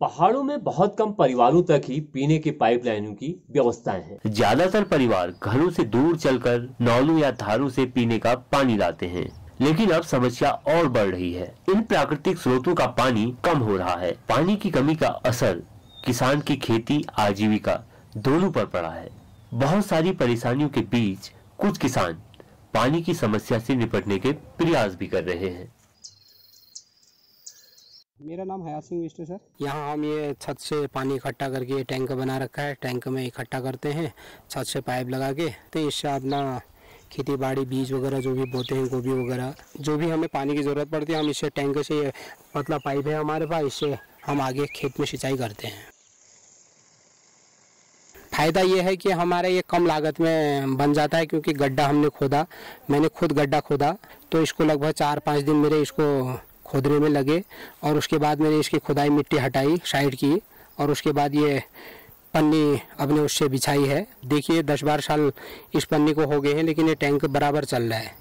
पहाड़ों में बहुत कम परिवारों तक ही पीने के पाइपलाइनों की व्यवस्थाएँ हैं। ज़्यादातर परिवार घरों से दूर चलकर नौलों या धारों से पीने का पानी लाते हैं। लेकिन अब समस्या और बढ़ रही है। इन प्राकृतिक स्रोतों का पानी कम हो रहा है। पानी की कमी का असर किसान की खेती, आजीविका दोनों पर पड़ा है। बहुत सारी परेशानियों के बीच कुछ किसान पानी की समस्या से निपटने के प्रयास भी कर रहे हैं। मेरा नाम हयात सिंह विष्णु सर। यहाँ हम ये छत से पानी इकट्ठा करके ये टैंक बना रखा है। टैंक में इकट्ठा करते हैं, छत से पाइप लगा के। तो इससे अपना खेती बाड़ी, बीज वगैरह जो भी बोते हैं, गोभी वगैरह, जो भी हमें पानी की ज़रूरत पड़ती है, हम इससे टैंक से पतला पाइप है हमारे पास, इससे हम आगे खेत में सिंचाई करते हैं। फ़ायदा ये है कि हमारा ये कम लागत में बन जाता है क्योंकि गड्ढा हमने खोदा। मैंने खुद गड्ढा खोदा तो इसको लगभग चार पाँच दिन मेरे इसको खोदने में लगे और उसके बाद मैंने इसकी खुदाई मिट्टी हटाई, साइड की और उसके बाद ये पन्नी अपने उससे बिछाई है। देखिए, दस बारह साल इस पन्नी को हो गए हैं, लेकिन ये टैंक बराबर चल रहा है।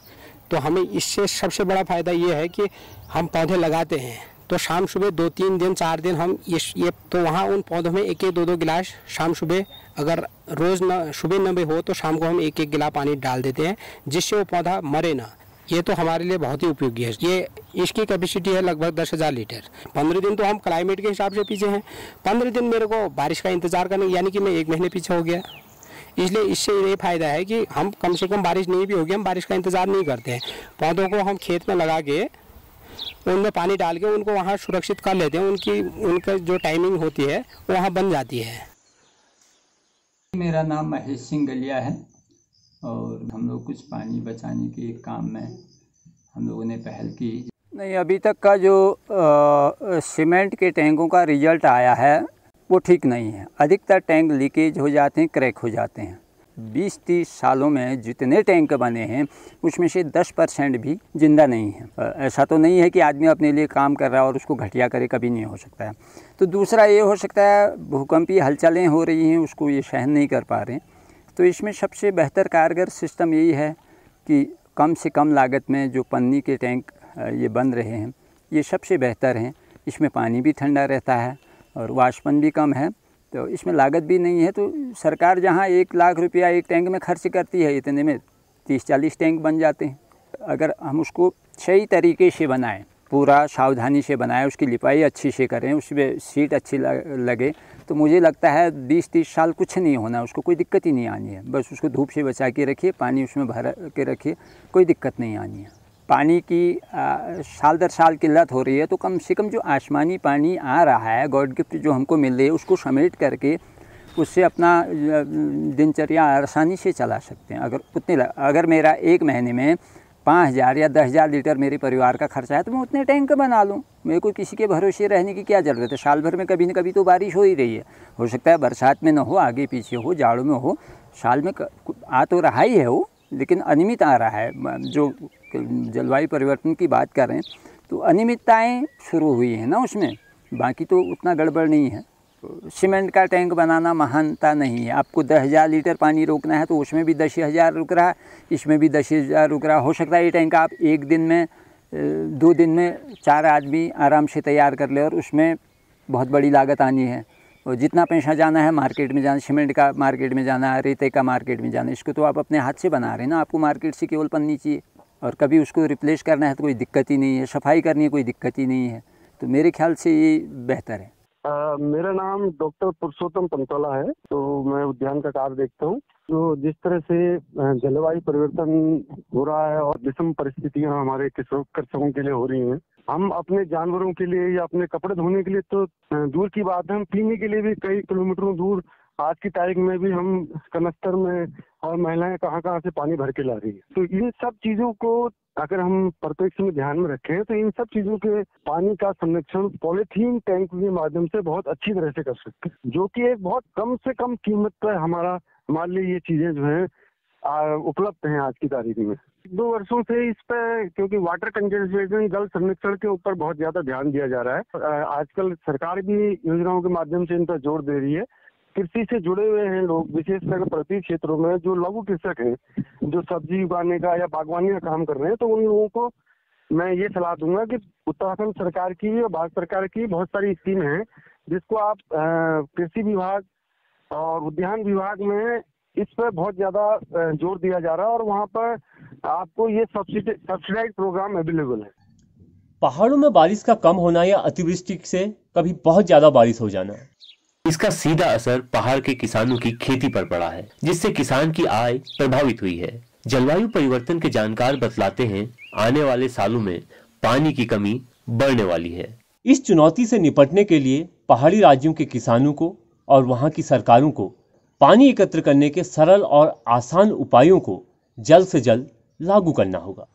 तो हमें इससे सबसे बड़ा फ़ायदा ये है कि हम पौधे लगाते हैं। तो शाम सुबह दो तीन दिन, चार दिन हम ये ये तो वहाँ उन पौधों में एक एक दो दो गिलास शाम सुबह, अगर रोज़ न, सुबह न भी हो तो शाम को हम एक एक गिला पानी डाल देते हैं, जिससे वो पौधा मरे ना। ये तो हमारे लिए बहुत ही उपयोगी है। ये इसकी कैपेसिटी है लगभग दस हज़ार लीटर। पंद्रह दिन तो हम क्लाइमेट के हिसाब से पीछे हैं। पंद्रह दिन मेरे को बारिश का इंतज़ार करने, यानी कि मैं एक महीने पीछे हो गया। इसलिए इससे ये फ़ायदा है कि हम कम से कम बारिश नहीं भी होगी, हम बारिश का इंतज़ार नहीं करते हैं। पौधों को हम खेत में लगा के, उनमें पानी डाल के उनको वहाँ सुरक्षित कर लेते हैं। उनकी, उनका जो टाइमिंग होती है वहाँ बन जाती है। मेरा नाम महेश सिंह गलिया है। और हम लोग कुछ पानी बचाने के काम में हम लोगों ने पहल की। नहीं, अभी तक का जो सीमेंट के टैंकों का रिज़ल्ट आया है, वो ठीक नहीं है। अधिकतर टैंक लीकेज हो जाते हैं, क्रैक हो जाते हैं। 20-30 सालों में जितने टैंक बने हैं, उसमें से 10 परसेंट भी ज़िंदा नहीं है। ऐसा तो नहीं है कि आदमी अपने लिए काम कर रहा है और उसको घटिया करे, कभी नहीं हो सकता है। तो दूसरा ये हो सकता है भूकंपीय हलचलें हो रही हैं, उसको ये सहन नहीं कर पा रहे हैं। तो इसमें सबसे बेहतर कारगर सिस्टम यही है कि कम से कम लागत में जो पन्नी के टैंक ये बन रहे हैं, ये सबसे बेहतर हैं। इसमें पानी भी ठंडा रहता है और वाष्पन भी कम है। तो इसमें लागत भी नहीं है तो सरकार जहाँ एक लाख रुपया एक टैंक में खर्च करती है, इतने में तीस चालीस टैंक बन जाते हैं। अगर हम उसको सही तरीके से बनाएँ पूरा सावधानी से बनाएँ उसकी लिपाई अच्छी से करें उसमें सीट अच्छी लगे। तो मुझे लगता है बीस तीस साल कुछ नहीं होना उसको कोई दिक्कत ही नहीं आनी है। बस उसको धूप से बचा के रखिए पानी उसमें भर के रखिए कोई दिक्कत नहीं आनी है। पानी की आ, साल दर साल किल्लत हो रही है तो कम से कम जो आसमानी पानी आ रहा है गॉड गिफ्ट जो हमको मिल रही है उसको समेट करके उससे अपना दिनचर्या आसानी से चला सकते हैं। अगर उतने अगर मेरा एक महीने में पाँच हज़ार या दस हज़ार लीटर मेरे परिवार का खर्चा है तो मैं उतने टैंक बना लूँ। मेरे को किसी के भरोसे रहने की क्या ज़रूरत है? साल भर में कभी न कभी तो बारिश हो ही रही है। हो सकता है बरसात में ना हो, आगे पीछे हो, जाड़ों में हो। साल में आ तो रहा ही है वो, लेकिन अनियमित आ रहा है। जो जलवायु परिवर्तन की बात करें तो अनियमितताएँ शुरू हुई हैं ना उसमें। बाकी तो उतना गड़बड़ नहीं है। सीमेंट का टैंक बनाना महानता नहीं है। आपको दस हज़ार लीटर पानी रोकना है तो उसमें भी दस हज़ार रुक रहा है। इसमें भी दस हज़ार रुक रहा हो। सकता है ये टैंक आप एक दिन में दो दिन में चार आदमी आराम से तैयार कर ले और उसमें बहुत बड़ी लागत आनी है। और जितना पैसा जाना है मार्केट में जाना, सीमेंट का मार्केट में जाना है रेते का मार्केट में जाना, इसको तो आप अपने हाथ से बना रहे हैं ना। आपको मार्केट से केवल पन्नी चाहिए और कभी उसको रिप्लेस करना है तो कोई दिक्कत ही नहीं है। सफ़ाई करनी है, कोई दिक्कत ही नहीं है। तो मेरे ख्याल से ये बेहतर है। आ, मेरा नाम डॉक्टर पुरुषोत्तम पंतोला है तो मैं उद्यान का कार्य देखता हूँ। तो जिस तरह से जलवायु परिवर्तन हो रहा है और विषम परिस्थितियाँ हमारे कृषकों के लिए हो रही हैं हम अपने जानवरों के लिए या अपने कपड़े धोने के लिए तो दूर की बात है हम पीने के लिए भी कई किलोमीटरों दूर आज की तारीख में भी हम कनस्तर में और महिलाएँ कहाँ कहाँ से पानी भर के ला रही है। तो इन सब चीज़ों को अगर हम परिप्रेक्ष्य में ध्यान में रखें तो इन सब चीज़ों के पानी का संरक्षण पॉलिथीन टैंक के माध्यम से बहुत अच्छी तरह से कर सकते हैं, जो कि एक बहुत कम से कम कीमत पर हमारा हमारे लिए ये चीज़ें जो है उपलब्ध हैं आज की तारीख में। दो वर्षों से इस पर क्योंकि वाटर कंजर्वेशन जल संरक्षण के ऊपर बहुत ज़्यादा ध्यान दिया जा रहा है। आजकल सरकार भी योजनाओं के माध्यम से इन पर ज़ोर दे रही है। कृषि से जुड़े हुए हैं लोग विशेषकर प्रति क्षेत्रों में, जो लघु कृषक हैं, जो सब्ज़ी उगाने का या बागवानी का काम कर रहे हैं तो उन लोगों को मैं ये सलाह दूँगा कि उत्तराखंड सरकार की और भारत सरकार की बहुत सारी स्कीम है, जिसको आप कृषि विभाग और उद्यान विभाग में इस पर बहुत ज़्यादा ज़ोर दिया जा रहा है और वहाँ पर आपको ये सब्सिडी सब्सिडाइज प्रोग्राम अवेलेबल है। पहाड़ों में बारिश का कम होना या अतिवृष्टि से कभी बहुत ज़्यादा बारिश हो जाना। इसका सीधा असर पहाड़ के किसानों की खेती पर पड़ा है, जिससे किसान की आय प्रभावित हुई है। जलवायु परिवर्तन के जानकार बतलाते हैं, आने वाले सालों में पानी की कमी बढ़ने वाली है। इस चुनौती से निपटने के लिए पहाड़ी राज्यों के किसानों को और वहाँ की सरकारों को पानी एकत्र करने के सरल और आसान उपायों को जल्द से जल्द लागू करना होगा।